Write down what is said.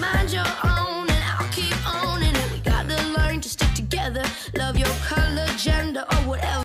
Mind your own and I'll keep owning it. We gotta learn to stick together. Love your color, gender, or whatever.